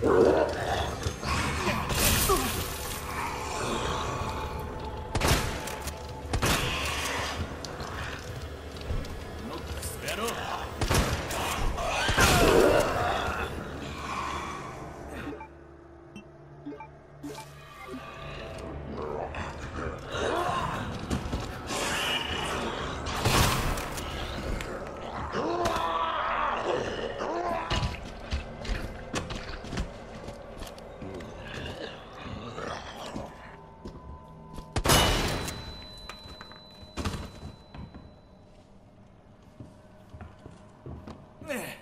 やろう Yeah.